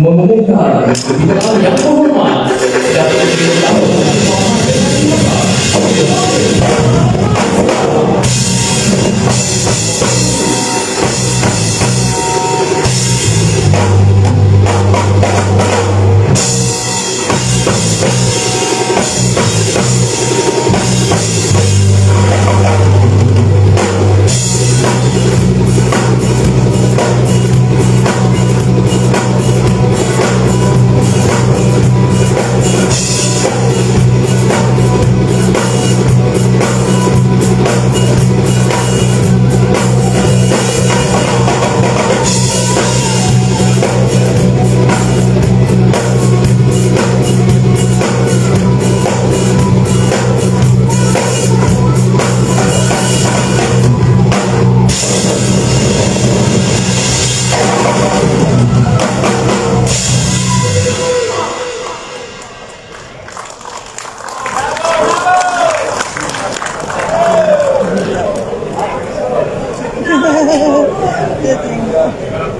mememuka di dalam yang menghormat dan di yeah